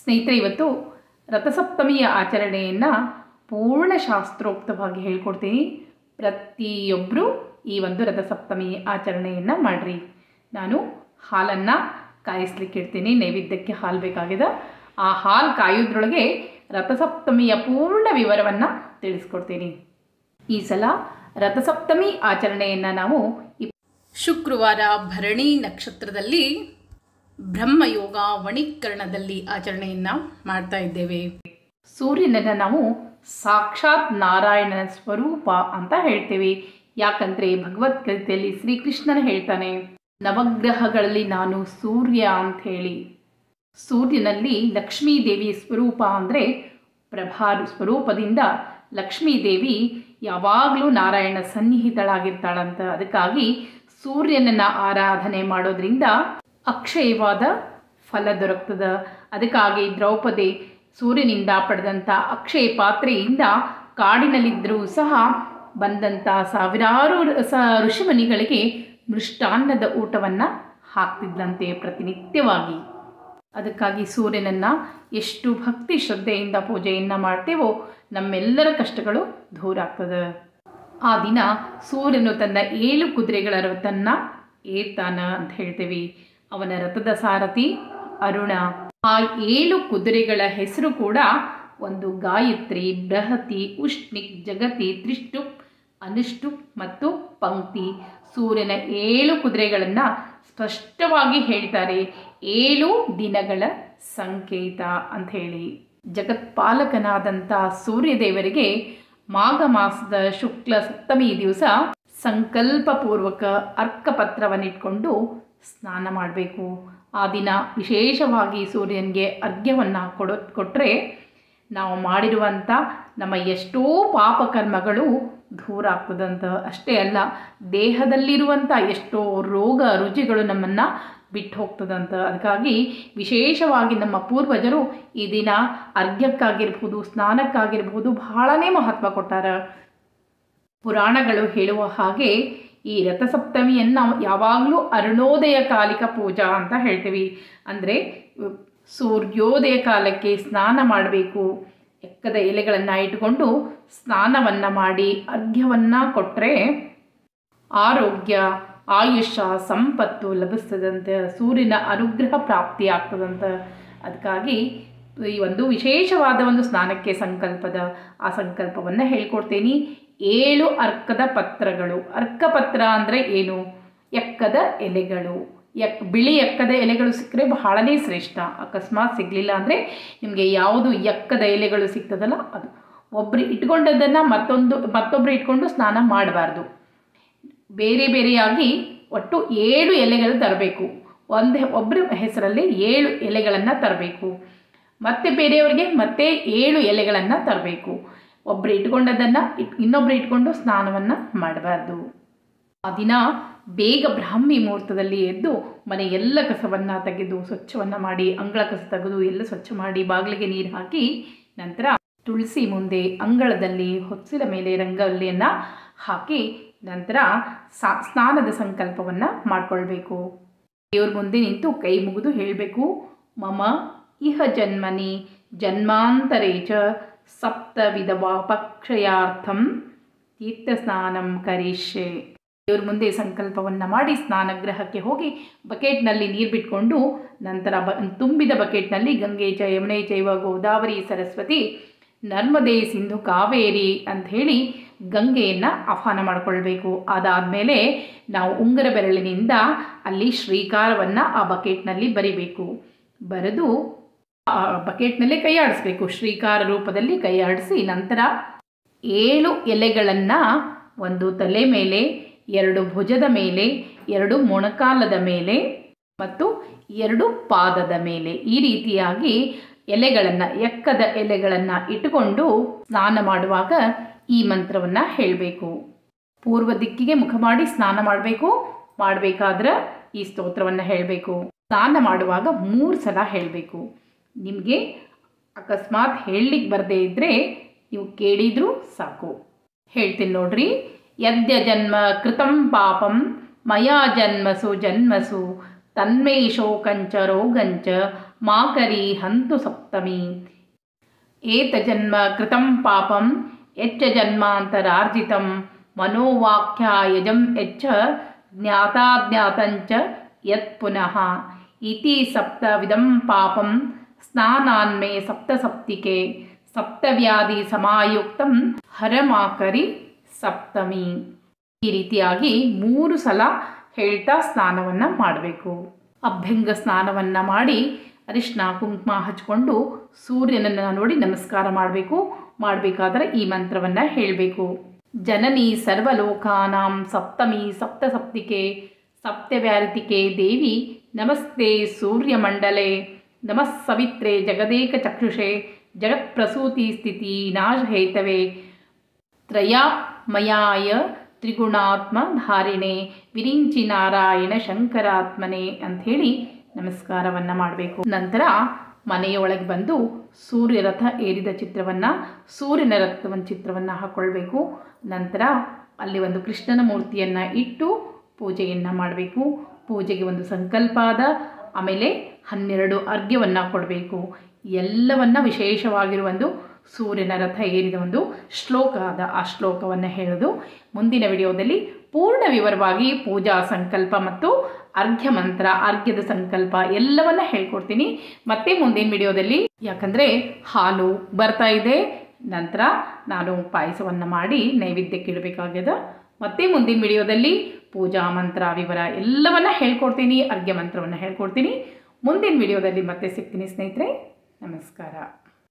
ಸ್ನೇಹಿತರೆ, ಇವತ್ತು ರಥಸಪ್ತಮಿಯ ಆಚರಣೆಯನ್ನು ಪೂರ್ಣ ಶಾಸ್ತ್ರೋಕ್ತವಾಗಿ ಹೇಳ್ಕೊಡ್ತೀನಿ. ಪ್ರತಿಯೊಬ್ಬರು ಈ ಒಂದು ರಥಸಪ್ತಮಿ ಆಚರಣೆಯನ್ನು ಮಾಡಿರಿ. ನಾನು ಹಾಲನ್ನು ಕಾಯಿಸ್ಲಿಕ್ಕೆ ಇಡ್ತೀನಿ. ನೈವೇದ್ಯಕ್ಕೆ ಹಾಲು ಬೇಕಾಗಿದೆ. ಆ ಹಾಲು ಕಾಯೋದ್ರೊಳಗೆ ರಥಸಪ್ತಮಿಯ ಪೂರ್ಣ ವಿವರವನ್ನು ತಿಳಿಸ್ಕೊಡ್ತೀನಿ. ಈ ಸಲ ರಥಸಪ್ತಮಿ ಆಚರಣೆಯನ್ನು ನಾವು ಶುಕ್ರವಾರ ಭರಣಿ ನಕ್ಷತ್ರದಲ್ಲಿ ಬ್ರಹ್ಮಯೋಗ ವಣಿಕರಣದಲ್ಲಿ ಆಚರಣೆಯನ್ನು ಮಾಡ್ತಾ ಇದ್ದೇವೆ. ಸೂರ್ಯನನ್ನು ನಾವು ಸಾಕ್ಷಾತ್ ನಾರಾಯಣನ ಸ್ವರೂಪ ಅಂತ ಹೇಳ್ತೇವೆ. ಯಾಕಂದರೆ ಭಗವದ್ಗೀತೆಯಲ್ಲಿ ಶ್ರೀಕೃಷ್ಣನ ಹೇಳ್ತಾನೆ, ನವಗ್ರಹಗಳಲ್ಲಿ ನಾನು ಸೂರ್ಯ ಅಂತ ಹೇಳಿ. ಸೂರ್ಯನಲ್ಲಿ ಲಕ್ಷ್ಮೀ ದೇವಿ ಸ್ವರೂಪ ಅಂದರೆ ಪ್ರಭಾ ಸ್ವರೂಪದಿಂದ ಲಕ್ಷ್ಮೀ ದೇವಿ ಯಾವಾಗಲೂ ನಾರಾಯಣ ಸನ್ನಿಹಿತಳಾಗಿರ್ತಾಳಂತ. ಅದಕ್ಕಾಗಿ ಸೂರ್ಯನನ್ನ ಆರಾಧನೆ ಮಾಡೋದ್ರಿಂದ ಅಕ್ಷಯವಾದ ಫಲ ದೊರಕ್ತದ. ಅದಕ್ಕಾಗಿ ದ್ರೌಪದಿ ಸೂರ್ಯನಿಂದ ಪಡೆದಂಥ ಅಕ್ಷಯ ಪಾತ್ರೆಯಿಂದ ಕಾಡಿನಲ್ಲಿದ್ದರೂ ಸಹ ಬಂದಂಥ ಸಾವಿರಾರು ಸ ಋಷಿಮುನಿಗಳಿಗೆ ಮೃಷ್ಟಾನ್ನದ ಊಟವನ್ನು ಹಾಕ್ತಿದ್ದಂತೆ ಪ್ರತಿನಿತ್ಯವಾಗಿ. ಅದಕ್ಕಾಗಿ ಸೂರ್ಯನನ್ನು ಎಷ್ಟು ಭಕ್ತಿ ಶ್ರದ್ಧೆಯಿಂದ ಪೂಜೆಯನ್ನು ಮಾಡ್ತೇವೋ ನಮ್ಮೆಲ್ಲರ ಕಷ್ಟಗಳು ದೂರ ಆಗ್ತದೆ ಆ ದಿನ ಸೂರ್ಯನು ತನ್ನ ಏಳು ಕುದುರೆಗಳ ರಥನ್ನು ಏರ್ತಾನ ಅಂತ ಹೇಳ್ತೇವೆ. ಅವನ ರಥದ ಸಾರಥಿ ಅರುಣ. ಆ ಏಳು ಕುದುರೆಗಳ ಹೆಸರು ಕೂಡ ಒಂದು ಗಾಯತ್ರಿ, ಬೃಹತಿ, ಉಷ್ಣಿಕ್, ಜಗತಿ ತ್ರಿಷ್ಟುಪ್ ಅನುಷ್ಟು ಮತ್ತು ಪಂಕ್ತಿ. ಸೂರ್ಯನ ಏಳು ಕುದುರೆಗಳನ್ನು ಸ್ಪಷ್ಟವಾಗಿ ಹೇಳ್ತಾರೆ ಏಳು ದಿನಗಳ ಸಂಕೇತ ಅಂತ ಹೇಳಿ. ಜಗತ್ಪಾಲಕನಾದಂಥ ಸೂರ್ಯದೇವರಿಗೆ ಮಾಘ ಮಾಸದ ಶುಕ್ಲ ಸಪ್ತಮಿ ದಿವಸ ಸಂಕಲ್ಪಪೂರ್ವಕ ಅರ್ಕಪತ್ರವನ್ನಿಟ್ಕೊಂಡು ಸ್ನಾನ ಮಾಡಬೇಕು. ಆ ದಿನ ವಿಶೇಷವಾಗಿ ಸೂರ್ಯನಿಗೆ ಅರ್ಘ್ಯವನ್ನು ಕೊಡೋ ಕೊಟ್ಟರೆ ನಾವು ಮಾಡಿರುವಂಥ ನಮ್ಮ ಎಷ್ಟೋ ಪಾಪಕರ್ಮಗಳು ದೂರ ಆಗ್ತದಂತ. ಅಷ್ಟೇ ಅಲ್ಲ ದೇಹದಲ್ಲಿರುವಂಥ ಎಷ್ಟೋ ರೋಗ ರುಜಿಗಳು ನಮ್ಮನ್ನು ಬಿಟ್ಟು ಹೋಗ್ತದಂತ. ಅದಕ್ಕಾಗಿ ವಿಶೇಷವಾಗಿ ನಮ್ಮ ಪೂರ್ವಜರು ಈ ದಿನ ಅರ್ಘ್ಯಕ್ಕಾಗಿರ್ಬೋದು, ಸ್ನಾನಕ್ಕಾಗಿರ್ಬೋದು ಬಹಳನೇ ಮಹತ್ವ ಕೊಟ್ಟಾರ. ಪುರಾಣಗಳು ಹೇಳುವ ಹಾಗೆ ಈ ರಥಸಪ್ತಮಿಯನ್ನು ಯಾವಾಗಲೂ ಅರುಣೋದಯ ಕಾಲಿಕ ಪೂಜಾ ಅಂತ ಹೇಳ್ತೀವಿ. ಅಂದರೆ, ಸೂರ್ಯೋದಯ ಕಾಲಕ್ಕೆ ಸ್ನಾನ ಮಾಡಬೇಕು. ಎಕ್ಕದ ಎಲೆಗಳನ್ನು ಇಟ್ಕೊಂಡು ಸ್ನಾನವನ್ನು ಮಾಡಿ ಅರ್ಘ್ಯವನ್ನು ಕೊಟ್ಟರೆ ಆರೋಗ್ಯ, ಆಯುಷ್ಯ, ಸಂಪತ್ತು ಲಭಿಸ್ತದಂತೆ. ಸೂರ್ಯನ ಅನುಗ್ರಹ ಪ್ರಾಪ್ತಿ ಆಗ್ತದಂತ ಅದಕ್ಕಾಗಿ ಈ ಒಂದು ವಿಶೇಷವಾದ ಒಂದು ಸ್ನಾನಕ್ಕೆ ಸಂಕಲ್ಪದ ಆ ಸಂಕಲ್ಪವನ್ನು ಹೇಳ್ಕೊಡ್ತೀನಿ. ಏಳು ಅರ್ಕದ ಪತ್ರಗಳು. ಅರ್ಕಪತ್ರ ಅಂದರೆ ಏನು? ಎಕ್ಕದ ಎಲೆಗಳು. ಎಕ್, ಬಿಳಿ ಎಕ್ಕದ ಎಲೆಗಳು ಸಿಕ್ಕರೆ ಬಹಳನೇ ಶ್ರೇಷ್ಠ. ಅಕಸ್ಮಾತ್ ಸಿಗಲಿಲ್ಲ ಅಂದರೆ ನಿಮಗೆ ಯಾವುದು ಎಕ್ಕದ ಎಲೆಗಳು ಸಿಗ್ತದಲ್ಲ ಅದು. ಒಬ್ಬರು ಇಟ್ಕೊಂಡದ್ದನ್ನು ಮತ್ತೊಂದು ಮತ್ತೊಬ್ಬರು ಇಟ್ಕೊಂಡು ಸ್ನಾನ ಮಾಡಬಾರ್ದು. ಬೇರೆ ಬೇರೆಯಾಗಿ ಒಟ್ಟು ಏಳು ಎಲೆಗಳು ತರಬೇಕು. ಒಂದು ಒಬ್ಬರ ಹೆಸರಲ್ಲಿ ಏಳು ಎಲೆಗಳನ್ನು ತರಬೇಕು. ಮತ್ತೆ ಬೇರೆಯವರಿಗೆ ಮತ್ತೆ ಏಳು ಎಲೆಗಳನ್ನು ತರಬೇಕು. ಒಬ್ಬರು ಇಟ್ಕೊಂಡದನ್ನು ಇಟ್ ಇನ್ನೊಬ್ಬರು ಇಟ್ಕೊಂಡು ಸ್ನಾನವನ್ನು ಮಾಡಬಾರ್ದು. ಆ ದಿನ ಬೇಗ ಬ್ರಾಹ್ಮಿ ಮುಹೂರ್ತದಲ್ಲಿ ಎದ್ದು ಮನೆ ಎಲ್ಲ ಕಸವನ್ನು ತೆಗೆದು, ಸ್ವಚ್ಛವನ್ನು ಮಾಡಿ, ಅಂಗಳ ಕಸ ತೆಗೆದು ಎಲ್ಲ ಸ್ವಚ್ಛ ಮಾಡಿ ಬಾಗಿಲಿಗೆ ನೀರು ಹಾಕಿ ನಂತರ ತುಳಸಿ ಮುಂದೆ ಅಂಗಳದಲ್ಲಿ ಹೊತ್ತಿಲ ಮೇಲೆ ರಂಗೋಲಿಯನ್ನು ಹಾಕಿ ನಂತರ ಸ್ನಾನದ ಸಂಕಲ್ಪವನ್ನು ಮಾಡಿಕೊಳ್ಬೇಕು. ದೇವ್ರ ಮುಂದೆ ನಿಂತು ಕೈ ಮುಗಿದು ಹೇಳಬೇಕು, ಮಮ ಇಹ ಜನ್ಮನಿ ಜನ್ಮಾಂತರೇ ಚ ಸಪ್ತ ತೀರ್ಥಸ್ನಾನಂ ಕರಿಷ್ಯೆ. ದೇವ್ರ ಮುಂದೆ ಸಂಕಲ್ಪವನ್ನು ಮಾಡಿ ಸ್ನಾನಗ್ರಹಕ್ಕೆ ಹೋಗಿ ಬಕೆಟ್ನಲ್ಲಿ ನೀರು ಬಿಟ್ಕೊಂಡು ನಂತರ ಬ ತುಂಬಿದ ಬಕೆಟ್ನಲ್ಲಿ ಗಂಗೆ ಚ ಯಮುನೆ ಚೈವ ಗೋದಾವರಿ ಸರಸ್ವತಿ ನರ್ಮದೆ ಸಿಂಧು ಕಾವೇರಿ ಅಂತ ಹೇಳಿ ಗಂಗೆಯನ್ನು ಆಹ್ವಾನ ಮಾಡಿಕೊಳ್ಬೇಕು. ಅದಾದಮೇಲೆ ನಾವು ಉಂಗರ ಬೆರಳಿನಿಂದ ಅಲ್ಲಿ ಶ್ರೀಕಾರವನ್ನು ಆ ಬಕೆಟ್ನಲ್ಲಿ ಬರಿಬೇಕು. ಬರೆದು ಬಕೆಟ್ನಲ್ಲೇ ಕೈಯಾಡಿಸ್ಬೇಕು ಶ್ರೀಕಾರ ರೂಪದಲ್ಲಿ ಕೈಯಾಡಿಸಿ ನಂತರ ಏಳು ಎಲೆಗಳನ್ನು ಒಂದು ತಲೆ ಮೇಲೆ, ಎರಡು ಭುಜದ ಮೇಲೆ, ಎರಡು ಮೊಣಕಾಲದ ಮೇಲೆ ಮತ್ತು ಎರಡು ಪಾದದ ಮೇಲೆ ಈ ರೀತಿಯಾಗಿ ಎಲೆಗಳನ್ನು, ಎಕ್ಕದ ಎಲೆಗಳನ್ನು ಇಟ್ಟುಕೊಂಡು ಸ್ನಾನ ಮಾಡುವಾಗ ಈ ಮಂತ್ರವನ್ನು ಹೇಳಬೇಕು. ಪೂರ್ವ ದಿಕ್ಕಿಗೆ ಮುಖ ಮಾಡಿ ಸ್ನಾನ ಮಾಡಬೇಕು. ಮಾಡಬೇಕಾದ್ರೆ ಈ ಸ್ತೋತ್ರವನ್ನು ಹೇಳಬೇಕು. ಸ್ನಾನ ಮಾಡುವಾಗ ಮೂರು ಸಲ ಹೇಳಬೇಕು. ನಿಮಗೆ ಅಕಸ್ಮಾತ್ ಹೇಳಲಿಕ್ಕೆ ಬರದೇ ಇದ್ದರೆ ನೀವು ಕೇಳಿದರೂ ಸಾಕು. ಹೇಳ್ತೀನಿ ನೋಡ್ರಿ. ಯದ್ಯ ಜನ್ಮ ಕೃತಂ ಪಾಪಂ, ಮಯಾ ಜನ್ಮಸು ಜನ್ಮಸು, ತನ್ಮೇ ಶೋಕಂಚ ರೋಗಂಚ ಮಾಕರಿ ಹಂತು ಸಪ್ತಮಿ. ಏತ ಜನ್ಮ ಕೃತಂ ಪಾಪಂ, ಎಚ್ಚ ಜನ್ಮಾಂತರಾರ್ಜಿತಂ ಮನೋವಾಕ್ಯಾಯಜಂ ಎಚ್ಚ, ಜ್ಞಾತಾಜ್ಞಾತಂಚ ಯತ್ ಪುನಃ ಇತಿ ಸಪ್ತವಿಧಂ ಪಾಪಂ ಸ್ನಾನಾನ್ಮೇ ಸಪ್ತಸಪ್ತಿಕೆ ಸಪ್ತವ್ಯಾಧಿ ಸಮಾಯುಕ್ತಂ ಹರಮಾಕರಿ ಸಪ್ತಮಿ. ಈ ರೀತಿಯಾಗಿ ಮೂರು ಸಲ ಹೇಳ್ತಾ ಸ್ನಾನವನ್ನು ಮಾಡಬೇಕು. ಅಭ್ಯಂಗ ಸ್ನಾನವನ್ನು ಮಾಡಿ ಅರಿಶಿನ ಕುಂಕುಮ ಹಚ್ಕೊಂಡು ಸೂರ್ಯನನ್ನು ನೋಡಿ ನಮಸ್ಕಾರ ಮಾಡಬೇಕು. ಮಾಡಬೇಕಾದ್ರೆ ಈ ಮಂತ್ರವನ್ನು ಹೇಳಬೇಕು. ಜನನಿ ಸರ್ವಲೋಕಾನಾಂ ಸಪ್ತಮಿ ಸಪ್ತಸಪ್ತಿಕೆ ಸಪ್ತವ್ಯಾರತಿಕೆ ದೇವಿ ನಮಸ್ತೆ ಸೂರ್ಯಮಂಡಲೆ. ನಮಃ ಸವಿತ್ರೆ ಜಗದೇಕ ಚಕ್ಷುಷೆ, ಜಗತ್ಪ್ರಸೂತಿ ಸ್ಥಿತಿ ನಾಶಹೇತವೆ. ತ್ರಯಾಮಯಾಯ ತ್ರಿಗುಣಾತ್ಮ ಧಾರಿಣೆ, ವಿರಿಂಚಿ ನಾರಾಯಣ ಶಂಕರಾತ್ಮನೆ ಅಂಥೇಳಿ ನಮಸ್ಕಾರವನ್ನು ಮಾಡಬೇಕು. ನಂತರ ಮನೆಯೊಳಗೆ ಬಂದು ಸೂರ್ಯ ರಥ ಏರಿದ ಚಿತ್ರವನ್ನು, ಸೂರ್ಯನ ಒಂದು ಚಿತ್ರವನ್ನು ಹಾಕ್ಕೊಳ್ಬೇಕು ನಂತರ ಅಲ್ಲಿ ಒಂದು ಕೃಷ್ಣನ ಮೂರ್ತಿಯನ್ನು ಇಟ್ಟು ಪೂಜೆಯನ್ನು ಮಾಡಬೇಕು. ಪೂಜೆಗೆ ಒಂದು ಸಂಕಲ್ಪಾದ ಆಮೇಲೆ ಹನ್ನೆರಡು ಅರ್ಘ್ಯವನ್ನು ಕೊಡಬೇಕು. ಎಲ್ಲವನ್ನ ವಿಶೇಷವಾಗಿರುವ ಒಂದು ಸೂರ್ಯನ ರಥ ಏರಿದ ಒಂದು ಶ್ಲೋಕ ಆದ ಆ ಶ್ಲೋಕವನ್ನು ಹೇಳೋದು. ಮುಂದಿನ ವಿಡಿಯೋದಲ್ಲಿ ಪೂರ್ಣ ವಿವರವಾಗಿ ಪೂಜಾ ಸಂಕಲ್ಪ ಮತ್ತು ಅರ್ಘ್ಯ ಮಂತ್ರ, ಅರ್ಘ್ಯದ ಸಂಕಲ್ಪ ಎಲ್ಲವನ್ನ ಹೇಳ್ಕೊಡ್ತೀನಿ. ಮತ್ತೆ ಮುಂದಿನ ವಿಡಿಯೋದಲ್ಲಿ ಯಾಕಂದರೆ ಹಾಲು ಬರ್ತಾ ಇದೆ. ನಂತರ ನಾನು ಪಾಯಸವನ್ನು ಮಾಡಿ ನೈವೇದ್ಯಕ್ಕೆ ಇಡಬೇಕಾಗ್ಯದ. ಮತ್ತೆ ಮುಂದಿನ ವಿಡಿಯೋದಲ್ಲಿ ಪೂಜಾ ಮಂತ್ರ ವಿವರ ಎಲ್ಲವನ್ನ ಹೇಳ್ಕೊಡ್ತೀನಿ, ಅರ್ಘ್ಯ ಮಂತ್ರವನ್ನು ಹೇಳ್ಕೊಡ್ತೀನಿ. ಮುಂದಿನ ವಿಡಿಯೋದಲ್ಲಿ ಮತ್ತೆ ಸಿಗ್ತೀನಿ ಸ್ನೇಹಿತರೆ. ನಮಸ್ಕಾರ.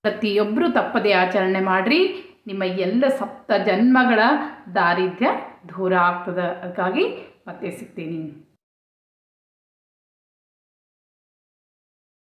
ಪ್ರತಿಯೊಬ್ಬರು ತಪ್ಪದೇ ಆಚರಣೆ ಮಾಡಿರಿ. ನಿಮ್ಮ ಎಲ್ಲ ಸಪ್ತ ಜನ್ಮಗಳ ದಾರಿದ್ರ್ಯ ದೂರ ಆಗ್ತದೆ. ಅದಕ್ಕಾಗಿ ಮತ್ತೆ ಸಿಗ್ತೀನಿ.